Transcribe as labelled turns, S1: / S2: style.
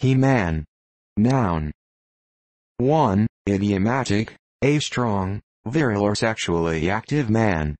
S1: He-man. Noun. 1. Idiomatic, a strong, virile or sexually active man.